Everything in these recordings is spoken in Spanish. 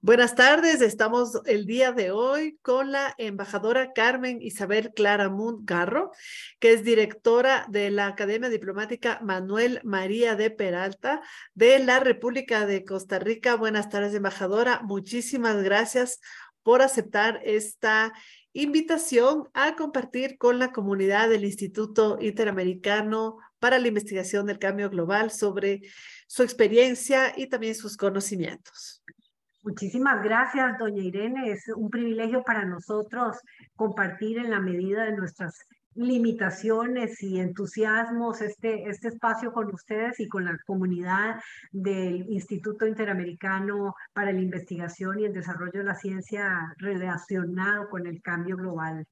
Buenas tardes, estamos el día de hoy con la embajadora Carmen Isabel Clara Garro, que es directora de la Academia Diplomática Manuel María de Peralta de la República de Costa Rica. Buenas tardes, embajadora. Muchísimas gracias por aceptar esta invitación a compartir con la comunidad del Instituto Interamericano para la Investigación del Cambio Global sobre su experiencia y también sus conocimientos. Muchísimas gracias, doña Irene. Es un privilegio para nosotros compartir en la medida de nuestras limitaciones y entusiasmos este, este espacio con ustedes y con la comunidad del Instituto Interamericano para la Investigación y el Desarrollo de la Ciencia relacionado con el cambio global.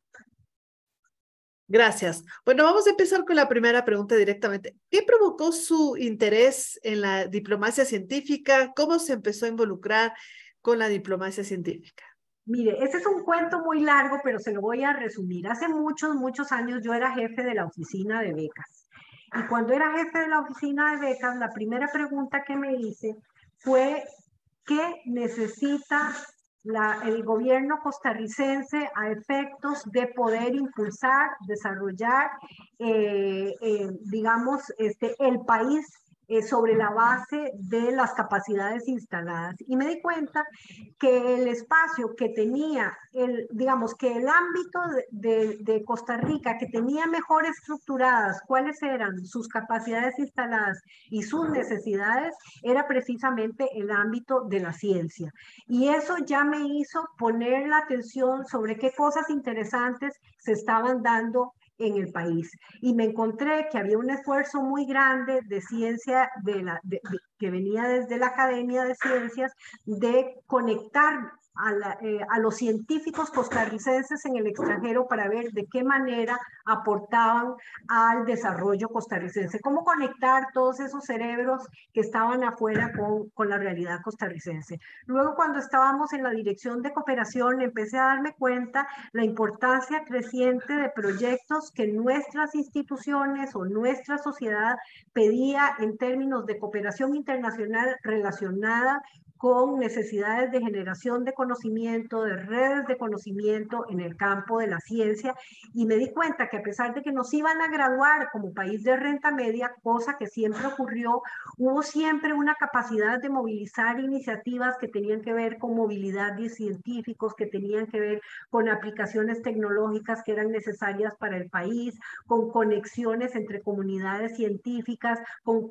Gracias. Bueno, vamos a empezar con la primera pregunta directamente. ¿Qué provocó su interés en la diplomacia científica? ¿Cómo se empezó a involucrar con la diplomacia científica? Mire, ese es un cuento muy largo, pero se lo voy a resumir. Hace muchos, muchos años yo era jefe de la oficina de becas. Y cuando era jefe de la oficina de becas, la primera pregunta que me hice fue, ¿qué necesita el gobierno costarricense a efectos de poder impulsar, desarrollar, eh, eh, digamos, este, el país eh, sobre la base de las capacidades instaladas. Y me di cuenta que el espacio que tenía, el, digamos que el ámbito de, de, Costa Rica, que tenía mejor estructuradas cuáles eran sus capacidades instaladas y sus necesidades, era precisamente el ámbito de la ciencia. Y eso ya me hizo poner la atención sobre qué cosas interesantes se estaban dando en el país. Y me encontré que había un esfuerzo muy grande de ciencia de la, que venía desde la Academia de Ciencias de conectar eh, a, los científicos costarricenses en el extranjero para ver de qué manera aportaban al desarrollo costarricense, cómo conectar todos esos cerebros que estaban afuera con, con la realidad costarricense. Luego, cuando estábamos en la dirección de cooperación, empecé a darme cuenta la importancia creciente de proyectos que nuestras instituciones o nuestra sociedad pedía en términos de cooperación internacional relacionada con necesidades de generación de conocimiento, de redes de conocimiento en el campo de la ciencia y me di cuenta que a pesar de que nos iban a graduar como país de renta media, cosa que siempre ocurrió, hubo siempre una capacidad de movilizar iniciativas que tenían que ver con movilidad de científicos, que tenían que ver con aplicaciones tecnológicas que eran necesarias para el país, con conexiones entre comunidades científicas, con,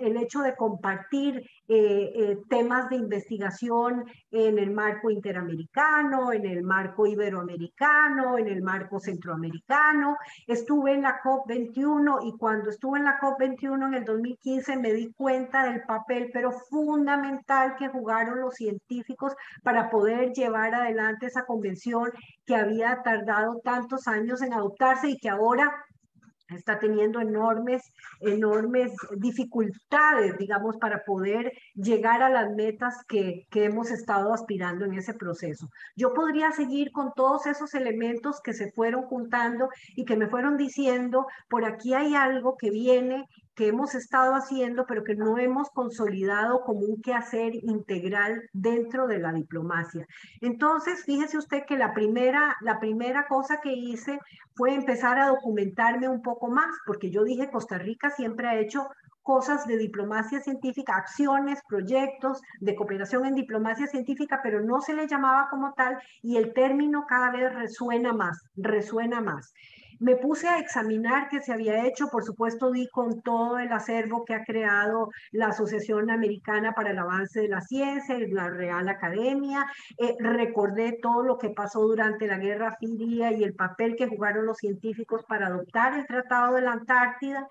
el hecho de compartir eh, eh, temas de investigación en el marco interamericano, en el marco iberoamericano, en el marco centroamericano. Estuve en la COP21 y cuando estuve en la COP21 en el 2015 me di cuenta del papel, pero fundamental que jugaron los científicos para poder llevar adelante esa convención que había tardado tantos años en adoptarse y que ahora está teniendo enormes, enormes dificultades, digamos, para poder llegar a las metas que, que, hemos estado aspirando en ese proceso. Yo podría seguir con todos esos elementos que se fueron juntando y que me fueron diciendo, por aquí hay algo que viene que hemos estado haciendo, pero que no hemos consolidado como un quehacer integral dentro de la diplomacia. Entonces, fíjese usted que la primera, la primera cosa que hice fue empezar a documentarme un poco más, porque yo dije, Costa Rica siempre ha hecho cosas de diplomacia científica, acciones, proyectos de cooperación en diplomacia científica, pero no se le llamaba como tal y el término cada vez resuena más, resuena más. Me puse a examinar qué se había hecho, por supuesto di con todo el acervo que ha creado la Asociación Americana para el Avance de la Ciencia, la Real Academia, eh, recordé todo lo que pasó durante la Guerra Fría y el papel que jugaron los científicos para adoptar el Tratado de la Antártida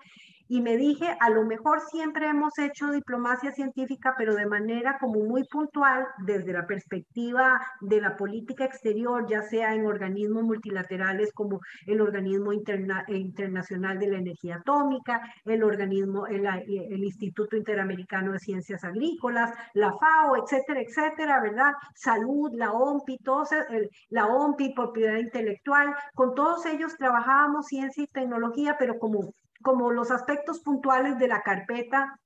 y me dije, a lo mejor siempre hemos hecho diplomacia científica, pero de manera como muy puntual desde la perspectiva de la política exterior, ya sea en organismos multilaterales como el Organismo Internacional de la Energía Atómica, el organismo, el, el Instituto Interamericano de Ciencias Agrícolas, la FAO, etcétera, etcétera, ¿verdad? Salud, la OMPI, todos, la OMPI, propiedad intelectual, con todos ellos trabajábamos ciencia y tecnología, pero como como los aspectos puntuales de la carpeta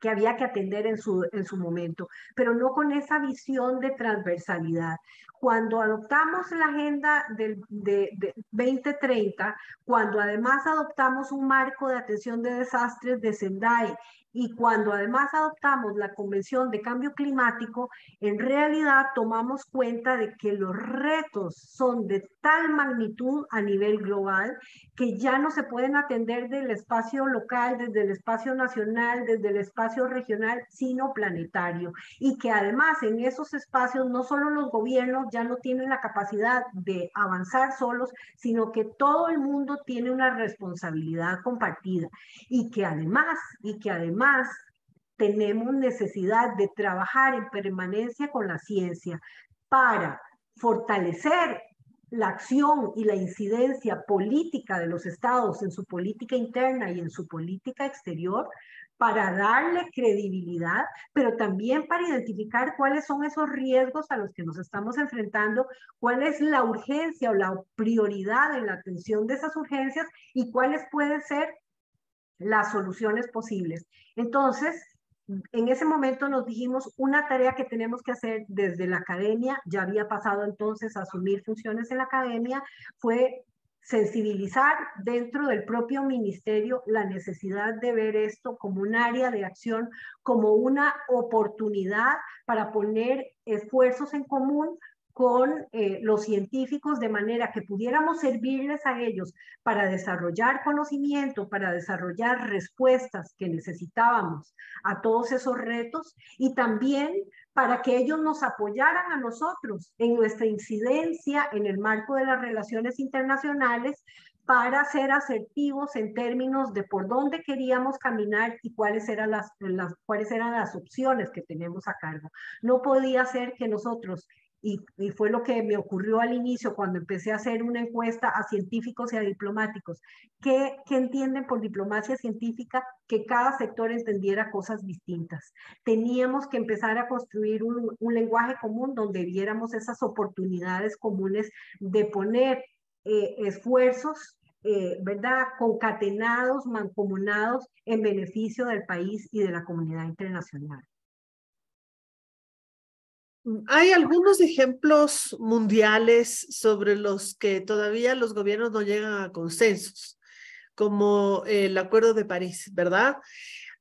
que había que atender en su, en su momento, pero no con esa visión de transversalidad. Cuando adoptamos la agenda del, de, de 2030, cuando además adoptamos un marco de atención de desastres de Sendai y cuando además adoptamos la Convención de Cambio Climático, en realidad tomamos cuenta de que los retos son de tal magnitud a nivel global que ya no se pueden atender del espacio local, desde el espacio nacional, desde el espacio regional, sino planetario. Y que además en esos espacios no solo los gobiernos ya no tienen la capacidad de avanzar solos, sino que todo el mundo tiene una responsabilidad compartida. Y que además, y que además, más tenemos necesidad de trabajar en permanencia con la ciencia para fortalecer la acción y la incidencia política de los estados en su política interna y en su política exterior, para darle credibilidad, pero también para identificar cuáles son esos riesgos a los que nos estamos enfrentando, cuál es la urgencia o la prioridad en la atención de esas urgencias y cuáles pueden ser las soluciones posibles. Entonces, en ese momento nos dijimos una tarea que tenemos que hacer desde la academia, ya había pasado entonces a asumir funciones en la academia, fue sensibilizar dentro del propio ministerio la necesidad de ver esto como un área de acción, como una oportunidad para poner esfuerzos en común con eh, los científicos de manera que pudiéramos servirles a ellos para desarrollar conocimiento, para desarrollar respuestas que necesitábamos a todos esos retos y también para que ellos nos apoyaran a nosotros en nuestra incidencia en el marco de las relaciones internacionales para ser asertivos en términos de por dónde queríamos caminar y cuáles eran las, cuáles eran las opciones que tenemos a cargo. No podía ser que nosotros y, fue lo que me ocurrió al inicio cuando empecé a hacer una encuesta a científicos y a diplomáticos. ¿Qué, entienden por diplomacia científica? Que cada sector entendiera cosas distintas. Teníamos que empezar a construir un, lenguaje común donde viéramos esas oportunidades comunes de poner eh, esfuerzos eh, ¿verdad? Concatenados, mancomunados en beneficio del país y de la comunidad internacional. Hay algunos ejemplos mundiales sobre los que todavía los gobiernos no llegan a consensos, como el Acuerdo de París, ¿verdad?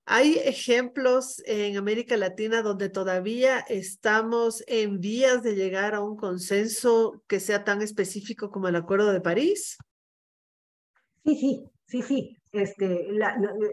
Hay ejemplos en América Latina donde todavía estamos en vías de llegar a un consenso que sea tan específico como el Acuerdo de París. Sí, sí, sí, sí. Este,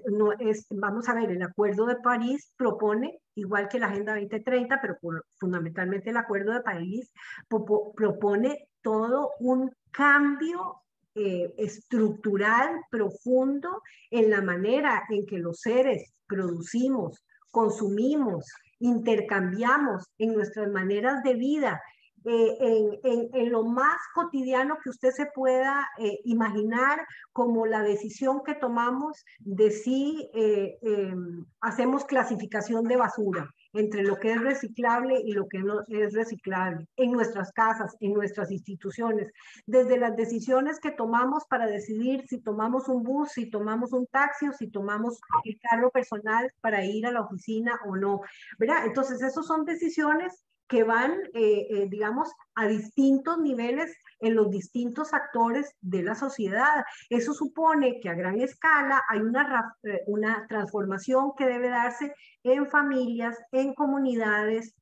no, es, vamos a ver, el Acuerdo de París propone, igual que la Agenda 2030, pero fundamentalmente el Acuerdo de París propone todo un cambio eh, estructural profundo en la manera en que los seres producimos, consumimos, intercambiamos en nuestras maneras de vida, eh, en, lo más cotidiano que usted se pueda eh, imaginar, como la decisión que tomamos de si eh, em, hacemos clasificación de basura entre lo que es reciclable y lo que no es reciclable, en nuestras casas, en nuestras instituciones, desde las decisiones que tomamos para decidir si tomamos un bus, si tomamos un taxi o si tomamos el carro personal para ir a la oficina o no, ¿verdad? Entonces, esas son decisiones que van, eh, eh, digamos, a distintos niveles en los distintos actores de la sociedad. Eso supone que a gran escala hay una, eh, una transformación que debe darse en familias, en comunidades,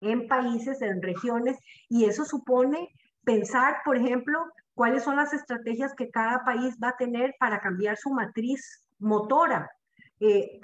en países, en regiones, y eso supone pensar, por ejemplo, cuáles son las estrategias que cada país va a tener para cambiar su matriz motora,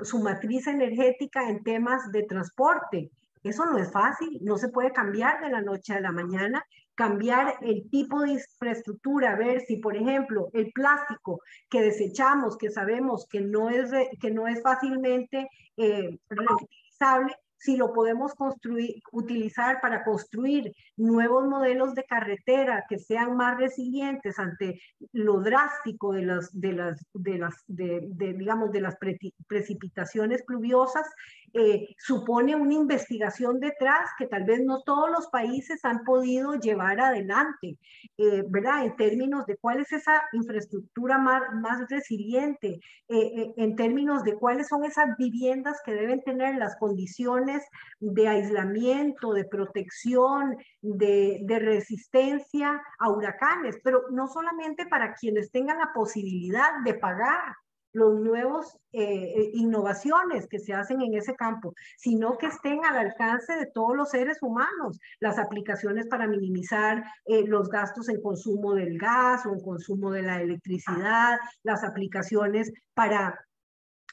su matriz energética en temas de transporte, eso no es fácil, no se puede cambiar de la noche a la mañana, cambiar el tipo de infraestructura, ver si, por ejemplo, el plástico que desechamos, que sabemos que no es, que no es fácilmente eh, reutilizable, si lo podemos construir, utilizar para construir nuevos modelos de carretera que sean más resilientes ante lo drástico de las, de las, de las, de, digamos, de las precipitaciones pluviosas, eh, supone una investigación detrás que tal vez no todos los países han podido llevar adelante, eh, ¿verdad? En términos de cuál es esa infraestructura más, más resiliente, en términos de cuáles son esas viviendas que deben tener las condiciones de aislamiento, de protección, de, resistencia a huracanes, pero no solamente para quienes tengan la posibilidad de pagar los nuevos eh, eh, innovaciones que se hacen en ese campo, sino que estén al alcance de todos los seres humanos, las aplicaciones para minimizar eh, los gastos en consumo del gas o en consumo de la electricidad, las aplicaciones para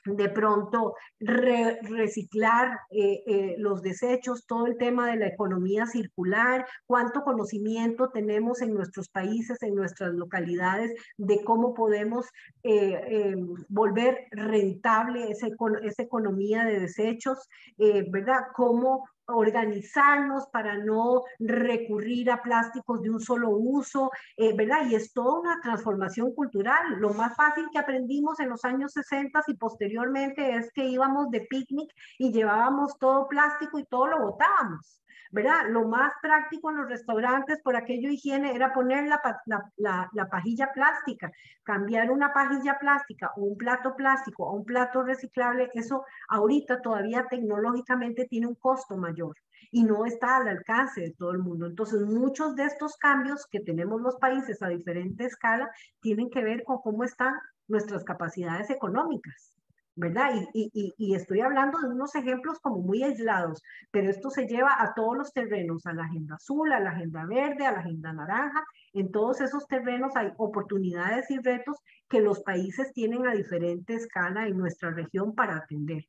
de pronto reciclar eh, eh, los desechos, todo el tema de la economía circular, cuánto conocimiento tenemos en nuestros países, en nuestras localidades, de cómo podemos eh, volver rentable esa, esa, economía de desechos, ¿verdad? Cómo organizarnos para no recurrir a plásticos de un solo uso, eh, ¿verdad? Y es toda una transformación cultural. Lo más fácil que aprendimos en los años 60 y posteriormente es que íbamos de picnic y llevábamos todo plástico y todo lo botábamos. ¿Verdad? Lo más práctico en los restaurantes por aquello higiene era poner la, la, la, pajilla plástica, cambiar una pajilla plástica o un plato plástico o un plato reciclable, eso ahorita todavía tecnológicamente tiene un costo mayor y no está al alcance de todo el mundo. Entonces, muchos de estos cambios que tenemos los países a diferente escala tienen que ver con cómo están nuestras capacidades económicas. ¿Verdad? Y, y, estoy hablando de unos ejemplos como muy aislados, pero esto se lleva a todos los terrenos, a la agenda azul, a la agenda verde, a la agenda naranja. En todos esos terrenos hay oportunidades y retos que los países tienen a diferente escala en nuestra región para atender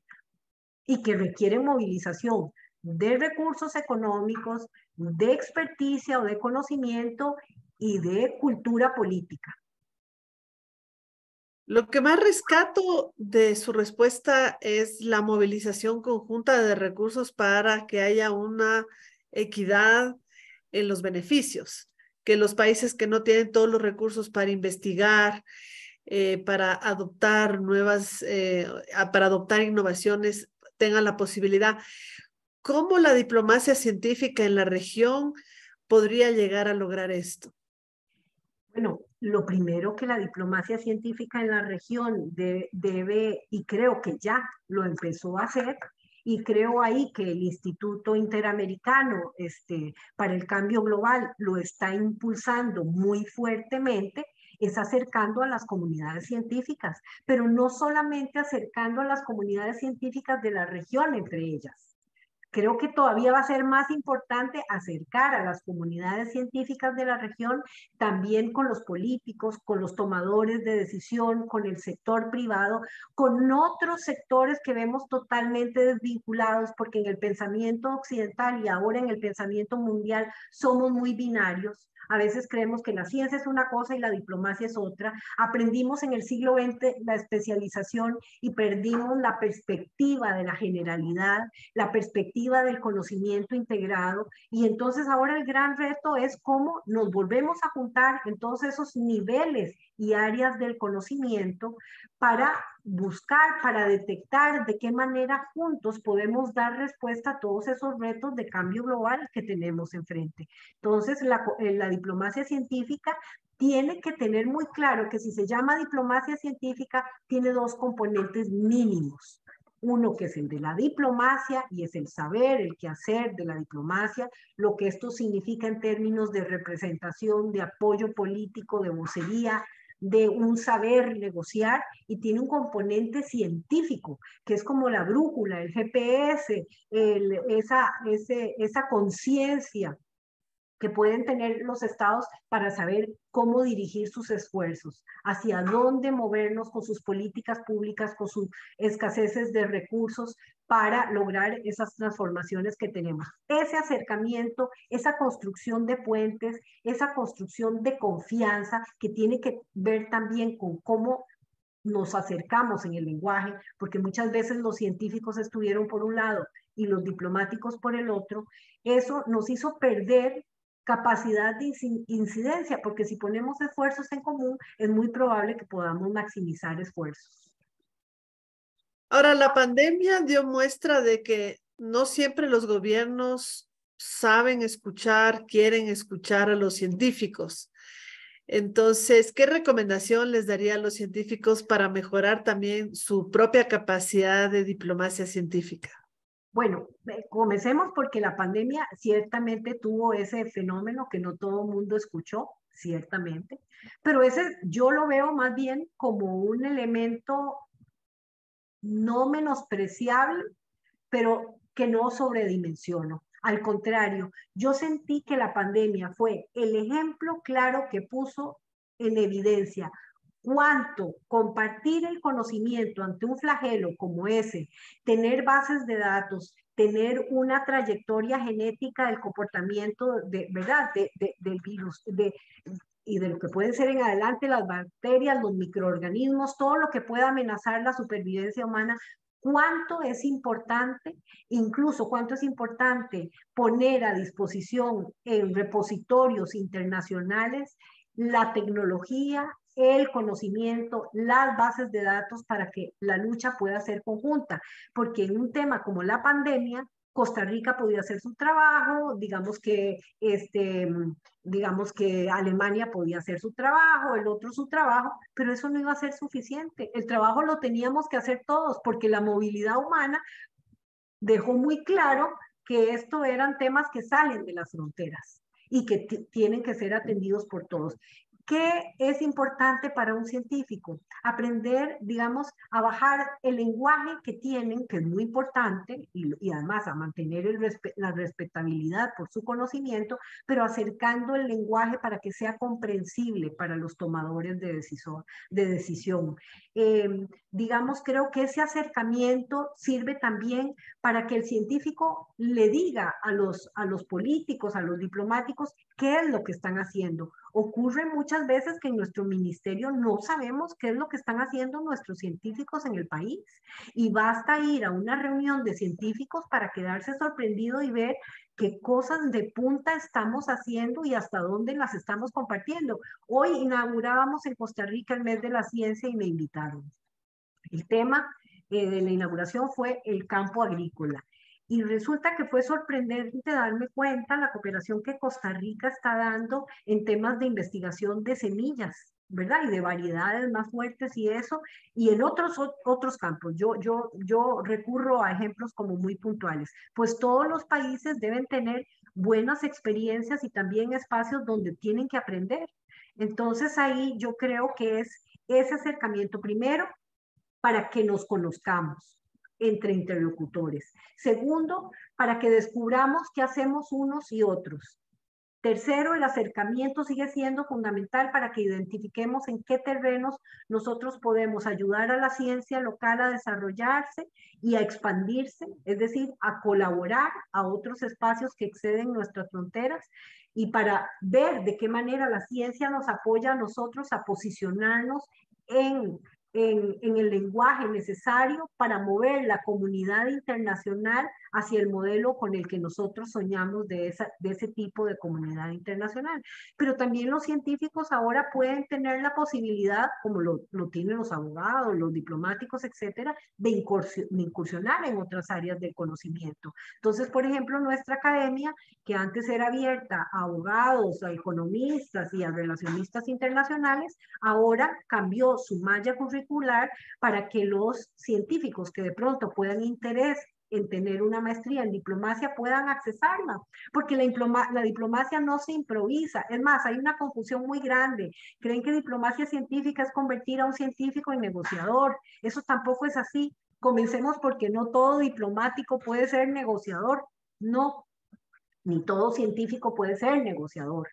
y que requieren movilización de recursos económicos, de experticia o de conocimiento y de cultura política. Lo que más rescato de su respuesta es la movilización conjunta de recursos para que haya una equidad en los beneficios, que los países que no tienen todos los recursos para investigar, eh, para adoptar nuevas, eh, para adoptar innovaciones, tengan la posibilidad. ¿Cómo la diplomacia científica en la región podría llegar a lograr esto? Bueno, lo primero que la diplomacia científica en la región debe, y creo que ya lo empezó a hacer, y creo ahí que el Instituto Interamericano este, para el Cambio Global lo está impulsando muy fuertemente, es acercando a las comunidades científicas, pero no solamente acercando a las comunidades científicas de la región entre ellas, Creo que todavía va a ser más importante acercar a las comunidades científicas de la región, también con los políticos, con los tomadores de decisión, con el sector privado, con otros sectores que vemos totalmente desvinculados, porque en el pensamiento occidental y ahora en el pensamiento mundial somos muy binarios. A veces creemos que la ciencia es una cosa y la diplomacia es otra. Aprendimos en el siglo XX la especialización y perdimos la perspectiva de la generalidad, la perspectiva del conocimiento integrado. Y entonces ahora el gran reto es cómo nos volvemos a juntar en todos esos niveles y áreas del conocimiento para buscar, para detectar de qué manera juntos podemos dar respuesta a todos esos retos de cambio global que tenemos enfrente. Entonces, la, eh, la diplomacia científica tiene que tener muy claro que si se llama diplomacia científica, tiene dos componentes mínimos. Uno que es el de la diplomacia y es el saber, el quehacer de la diplomacia, lo que esto significa en términos de representación, de apoyo político, de vocería, de un saber negociar y tiene un componente científico, que es como la brújula, el GPS, esa, esa conciencia que pueden tener los estados para saber cómo dirigir sus esfuerzos, hacia dónde movernos con sus políticas públicas, con sus escaseces de recursos para lograr esas transformaciones que tenemos. Ese acercamiento, esa construcción de puentes, esa construcción de confianza que tiene que ver también con cómo nos acercamos en el lenguaje, porque muchas veces los científicos estuvieron por un lado y los diplomáticos por el otro, eso nos hizo perder capacidad de incidencia, porque si ponemos esfuerzos en común, es muy probable que podamos maximizar esfuerzos. Ahora, la pandemia dio muestra de que no siempre los gobiernos saben escuchar, quieren escuchar a los científicos. Entonces, ¿qué recomendación les daría a los científicos para mejorar también su propia capacidad de diplomacia científica? Bueno, comencemos porque la pandemia ciertamente tuvo ese fenómeno que no todo el mundo escuchó, ciertamente, pero ese yo lo veo más bien como un elemento no menospreciable, pero que no sobredimensiono. Al contrario, yo sentí que la pandemia fue el ejemplo claro que puso en evidencia cuánto compartir el conocimiento ante un flagelo como ese, tener bases de datos, tener una trayectoria genética del comportamiento de, ¿verdad? del virus, y de lo que pueden ser en adelante las bacterias, los microorganismos, todo lo que pueda amenazar la supervivencia humana, cuánto es importante, incluso cuánto es importante poner a disposición en repositorios internacionales la tecnología, el conocimiento, las bases de datos para que la lucha pueda ser conjunta, porque en un tema como la pandemia, Costa Rica podía hacer su trabajo, digamos que, este, digamos que Alemania podía hacer su trabajo, el otro su trabajo, pero eso no iba a ser suficiente. El trabajo lo teníamos que hacer todos porque la movilidad humana dejó muy claro que esto eran temas que salen de las fronteras y que tienen que ser atendidos por todos. ¿Qué es importante para un científico? Aprender, digamos, a bajar el lenguaje que tienen, que es muy importante, y, además a mantener la respetabilidad por su conocimiento, pero acercando el lenguaje para que sea comprensible para los tomadores de decisión. De decisión. Em, digamos, creo que ese acercamiento sirve también para que el científico le diga a los, a los políticos, a los diplomáticos, qué es lo que están haciendo Ocurre muchas veces que en nuestro ministerio no sabemos qué es lo que están haciendo nuestros científicos en el país y basta ir a una reunión de científicos para quedarse sorprendido y ver qué cosas de punta estamos haciendo y hasta dónde las estamos compartiendo. Hoy inaugurábamos en Costa Rica el mes de la ciencia y me invitaron. El tema eh, de la inauguración fue el campo agrícola. Y resulta que fue sorprendente darme cuenta la cooperación que Costa Rica está dando en temas de investigación de semillas, ¿verdad? Y de variedades más fuertes y eso, y en otros, otros campos. Yo, yo, yo recurro a ejemplos como muy puntuales. Pues todos los países deben tener buenas experiencias y también espacios donde tienen que aprender. Entonces ahí yo creo que es ese acercamiento primero para que nos conozcamos entre interlocutores. Segundo, para que descubramos qué hacemos unos y otros. Tercero, el acercamiento sigue siendo fundamental para que identifiquemos en qué terrenos nosotros podemos ayudar a la ciencia local a desarrollarse y a expandirse, es decir, a colaborar a otros espacios que exceden nuestras fronteras y para ver de qué manera la ciencia nos apoya a nosotros a posicionarnos en en, el lenguaje necesario para mover la comunidad internacional hacia el modelo con el que nosotros soñamos de, esa, de ese tipo de comunidad internacional. Pero también los científicos ahora pueden tener la posibilidad, como lo, lo tienen los abogados, los diplomáticos, etcétera, de, incursionar en otras áreas del conocimiento. Entonces, por ejemplo, nuestra academia, que antes era abierta a abogados, a economistas y a relacionistas internacionales, ahora cambió su malla curricular para que los científicos que de pronto puedan interés en tener una maestría en diplomacia puedan accesarla, porque la, la diplomacia no se improvisa. Es más, hay una confusión muy grande. Creen que diplomacia científica es convertir a un científico en negociador. Eso tampoco es así. Comencemos porque no todo diplomático puede ser negociador. No, ni todo científico puede ser negociador.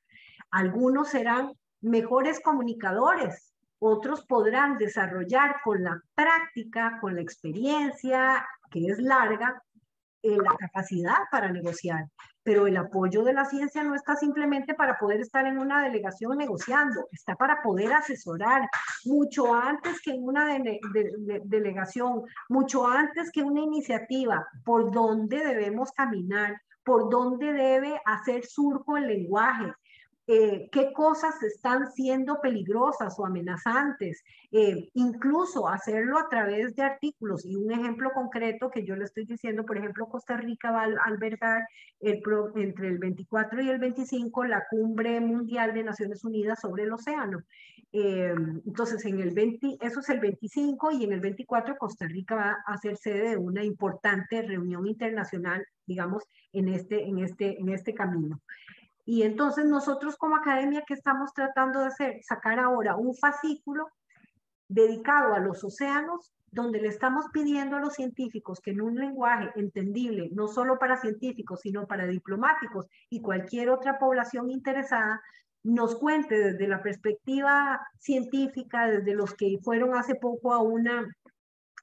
Algunos serán mejores comunicadores, otros podrán desarrollar con la práctica, con la experiencia, que es larga, eh, la capacidad para negociar. Pero el apoyo de la ciencia no está simplemente para poder estar en una delegación negociando, está para poder asesorar mucho antes que una delegación, mucho antes que una iniciativa, por dónde debemos caminar, por dónde debe hacer surco el lenguaje, eh, qué cosas están siendo peligrosas o amenazantes, eh, incluso hacerlo a través de artículos. Y un ejemplo concreto que yo le estoy diciendo, por ejemplo, Costa Rica va a albergar el entre el 24 y el 25 la cumbre mundial de Naciones Unidas sobre el océano. Eh, entonces, en el 20, eso es el 25 y en el 24 Costa Rica va a ser sede de una importante reunión internacional, digamos, en este, en este, en este camino. Y entonces nosotros como academia, ¿qué estamos tratando de hacer? Sacar ahora un fascículo dedicado a los océanos, donde le estamos pidiendo a los científicos que en un lenguaje entendible, no solo para científicos, sino para diplomáticos y cualquier otra población interesada, nos cuente desde la perspectiva científica, desde los que fueron hace poco a una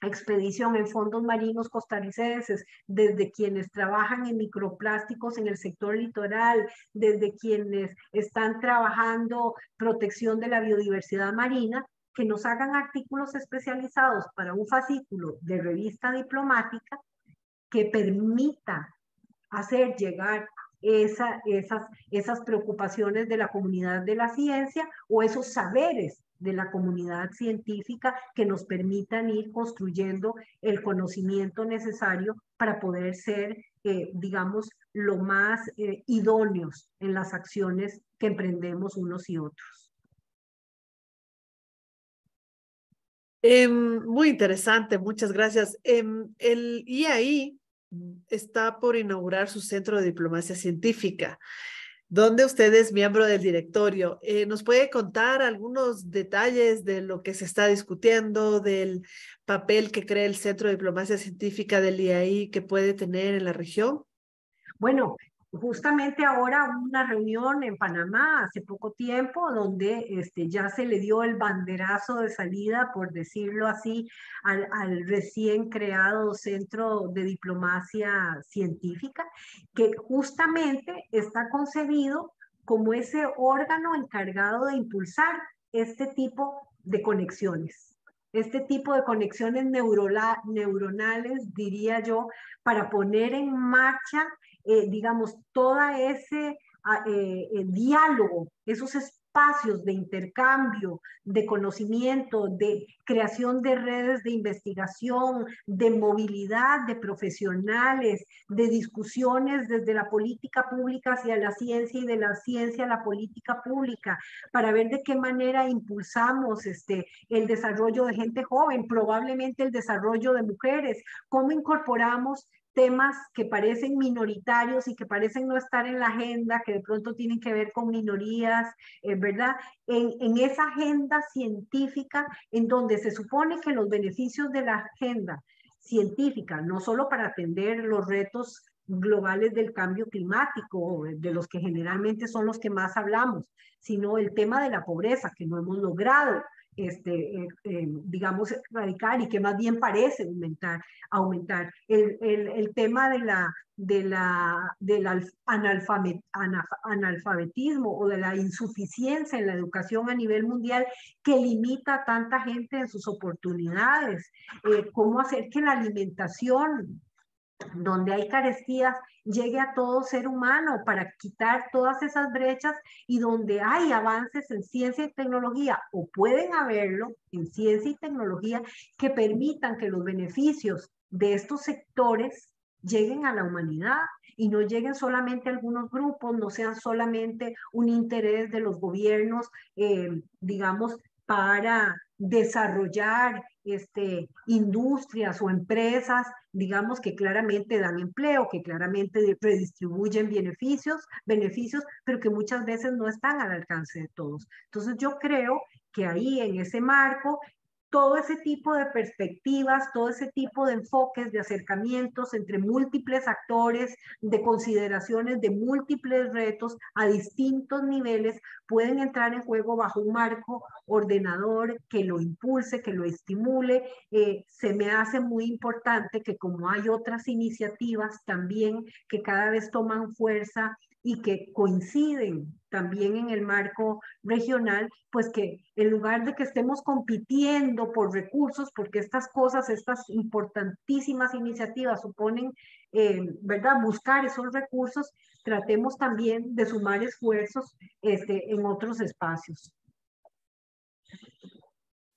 expedición en fondos marinos costarricenses, desde quienes trabajan en microplásticos en el sector litoral, desde quienes están trabajando protección de la biodiversidad marina, que nos hagan artículos especializados para un fascículo de revista diplomática que permita hacer llegar esa, esas, esas preocupaciones de la comunidad de la ciencia o esos saberes de la comunidad científica que nos permitan ir construyendo el conocimiento necesario para poder ser, eh, digamos, lo más eh, idóneos en las acciones que emprendemos unos y otros. Em, muy interesante, muchas gracias. Em, el IAI está por inaugurar su centro de diplomacia científica donde usted es miembro del directorio. Eh, ¿Nos puede contar algunos detalles de lo que se está discutiendo, del papel que cree el Centro de Diplomacia Científica del IAI que puede tener en la región? Bueno, justamente ahora una reunión en Panamá hace poco tiempo donde este, ya se le dio el banderazo de salida, por decirlo así, al, al, recién creado Centro de Diplomacia Científica, que justamente está concebido como ese órgano encargado de impulsar este tipo de conexiones este tipo de conexiones neuronales, diría yo, para poner en marcha eh, digamos, todo ese ah, eh, diálogo, esos espacios de intercambio, de conocimiento, de creación de redes de investigación, de movilidad de profesionales, de discusiones desde la política pública hacia la ciencia y de la ciencia a la política pública, para ver de qué manera impulsamos este, el desarrollo de gente joven, probablemente el desarrollo de mujeres, cómo incorporamos temas que parecen minoritarios y que parecen no estar en la agenda, que de pronto tienen que ver con minorías, eh, ¿verdad? En, en, esa agenda científica en donde se supone que los beneficios de la agenda científica, no solo para atender los retos globales del cambio climático, de los que generalmente son los que más hablamos, sino el tema de la pobreza que no hemos logrado este, eh, eh, digamos, radical y que más bien parece aumentar. aumentar. El, el, tema de la, de la, del analfabetismo o de la insuficiencia en la educación a nivel mundial que limita a tanta gente en sus oportunidades. Eh, cómo hacer que la alimentación donde hay carestías, llegue a todo ser humano para quitar todas esas brechas y donde hay avances en ciencia y tecnología, o pueden haberlo en ciencia y tecnología, que permitan que los beneficios de estos sectores lleguen a la humanidad y no lleguen solamente a algunos grupos, no sean solamente un interés de los gobiernos, eh, digamos, para desarrollar este, industrias o empresas, digamos, que claramente dan empleo, que claramente redistribuyen beneficios, beneficios, pero que muchas veces no están al alcance de todos. Entonces yo creo que ahí en ese marco todo ese tipo de perspectivas, todo ese tipo de enfoques, de acercamientos entre múltiples actores, de consideraciones de múltiples retos a distintos niveles, pueden entrar en juego bajo un marco ordenador que lo impulse, que lo estimule. Eh, se me hace muy importante que como hay otras iniciativas también que cada vez toman fuerza y que coinciden también en el marco regional, pues que en lugar de que estemos compitiendo por recursos, porque estas cosas, estas importantísimas iniciativas suponen, eh, ¿verdad?, buscar esos recursos, tratemos también de sumar esfuerzos este, en otros espacios.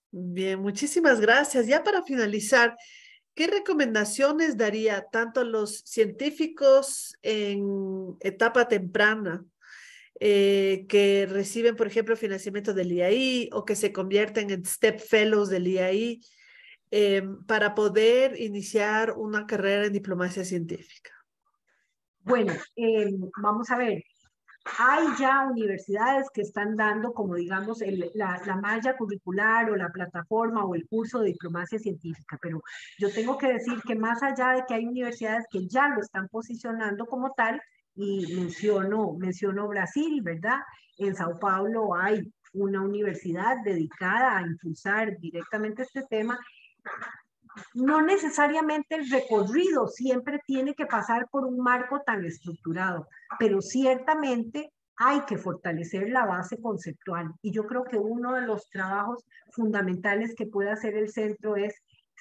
Bien, muchísimas gracias. Ya para finalizar, ¿qué recomendaciones daría tanto a los científicos en etapa temprana eh, que reciben, por ejemplo, financiamiento del IAI o que se convierten en STEP Fellows del IAI eh, para poder iniciar una carrera en diplomacia científica? Bueno, eh, vamos a ver, hay ya universidades que están dando, como digamos, la, la, malla curricular o la plataforma o el curso de diplomacia científica, pero yo tengo que decir que más allá de que hay universidades que ya lo están posicionando como tal, y menciono, menciono Brasil, ¿verdad? En Sao Paulo hay una universidad dedicada a impulsar directamente este tema no necesariamente el recorrido siempre tiene que pasar por un marco tan estructurado, pero ciertamente hay que fortalecer la base conceptual. Y yo creo que uno de los trabajos fundamentales que puede hacer el centro es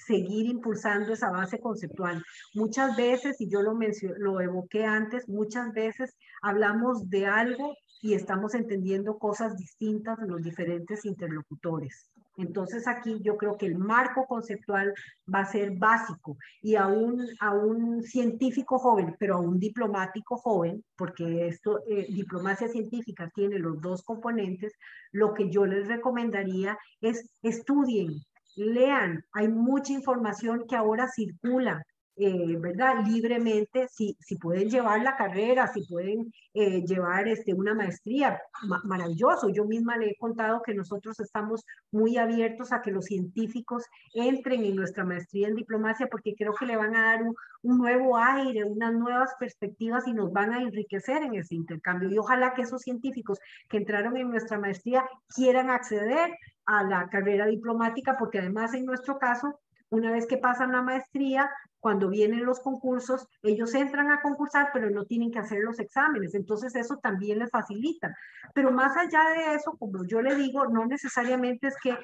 seguir impulsando esa base conceptual. Muchas veces, y yo lo, lo evoqué antes, muchas veces hablamos de algo y estamos entendiendo cosas distintas los diferentes interlocutores. Entonces aquí yo creo que el marco conceptual va a ser básico y a un, a un científico joven, pero a un diplomático joven, porque esto, eh, diplomacia científica tiene los dos componentes, lo que yo les recomendaría es estudien, lean, hay mucha información que ahora circula eh, ¿verdad? Libremente, si, si pueden llevar la carrera, si pueden eh, llevar este, una maestría, maravilloso. Yo misma le he contado que nosotros estamos muy abiertos a que los científicos entren en nuestra maestría en diplomacia porque creo que le van a dar un, un nuevo aire, unas nuevas perspectivas y nos van a enriquecer en ese intercambio. Y ojalá que esos científicos que entraron en nuestra maestría quieran acceder a la carrera diplomática porque además en nuestro caso una vez que pasan la maestría, cuando vienen los concursos, ellos entran a concursar, pero no tienen que hacer los exámenes. Entonces eso también les facilita. Pero más allá de eso, como yo le digo, no necesariamente es que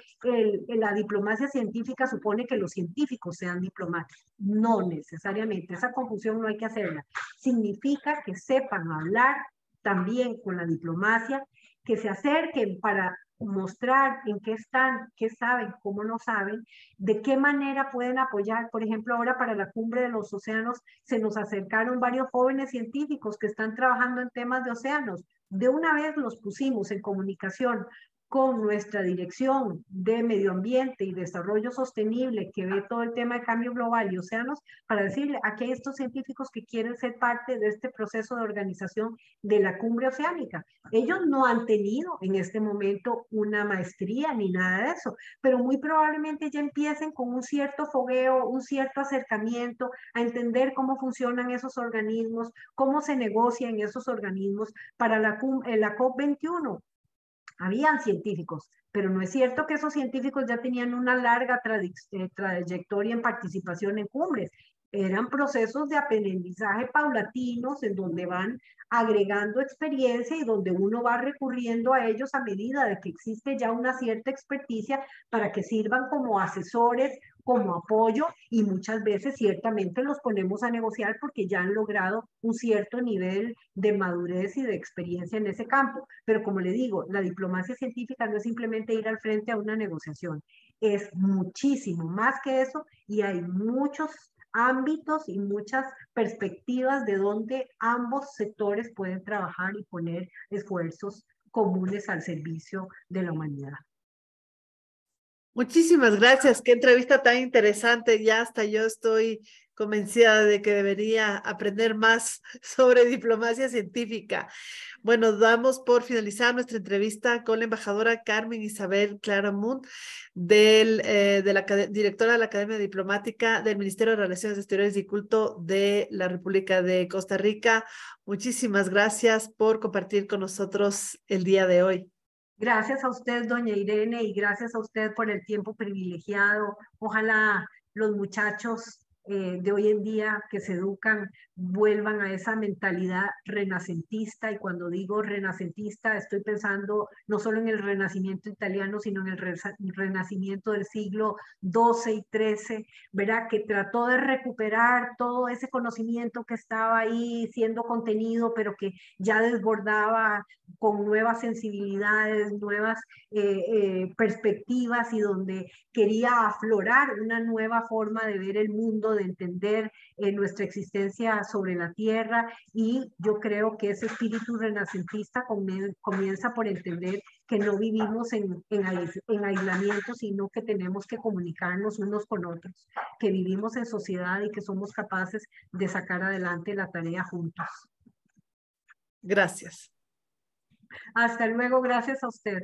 la diplomacia científica supone que los científicos sean diplomáticos. No necesariamente. Esa confusión no hay que hacerla. Significa que sepan hablar también con la diplomacia, que se acerquen para mostrar en qué están, qué saben, cómo no saben, de qué manera pueden apoyar. Por ejemplo, ahora para la cumbre de los océanos se nos acercaron varios jóvenes científicos que están trabajando en temas de océanos. De una vez los pusimos en comunicación con nuestra dirección de medio ambiente y desarrollo sostenible que ve todo el tema de cambio global y océanos para decirle a que estos científicos que quieren ser parte de este proceso de organización de la cumbre oceánica. Ellos no han tenido en este momento una maestría ni nada de eso, pero muy probablemente ya empiecen con un cierto fogueo, un cierto acercamiento a entender cómo funcionan esos organismos, cómo se negocian esos organismos para la, eh, la COP21 habían científicos, pero no es cierto que esos científicos ya tenían una larga eh, trayectoria en participación en cumbres. Eran procesos de aprendizaje paulatinos en donde van agregando experiencia y donde uno va recurriendo a ellos a medida de que existe ya una cierta experticia para que sirvan como asesores como apoyo y muchas veces ciertamente los ponemos a negociar porque ya han logrado un cierto nivel de madurez y de experiencia en ese campo. Pero como le digo, la diplomacia científica no es simplemente ir al frente a una negociación, es muchísimo más que eso y hay muchos ámbitos y muchas perspectivas de donde ambos sectores pueden trabajar y poner esfuerzos comunes al servicio de la humanidad. Muchísimas gracias. Qué entrevista tan interesante. Ya hasta yo estoy convencida de que debería aprender más sobre diplomacia científica. Bueno, damos por finalizar nuestra entrevista con la embajadora Carmen Isabel Claramunt, del, eh, de la directora de la Academia Diplomática del Ministerio de Relaciones Exteriores y Culto de la República de Costa Rica. Muchísimas gracias por compartir con nosotros el día de hoy. Gracias a usted, doña Irene, y gracias a usted por el tiempo privilegiado. Ojalá los muchachos eh, de hoy en día que se educan vuelvan a esa mentalidad renacentista y cuando digo renacentista estoy pensando no solo en el renacimiento italiano sino en el renacimiento del siglo XII y XIII, ¿verdad? Que trató de recuperar todo ese conocimiento que estaba ahí siendo contenido pero que ya desbordaba con nuevas sensibilidades, nuevas eh, eh, perspectivas y donde quería aflorar una nueva forma de ver el mundo de entender eh, nuestra existencia sobre la tierra y yo creo que ese espíritu renacentista comienza por entender que no vivimos en, en, aislamiento, sino que tenemos que comunicarnos unos con otros, que vivimos en sociedad y que somos capaces de sacar adelante la tarea juntos. Gracias. Hasta luego, gracias a usted.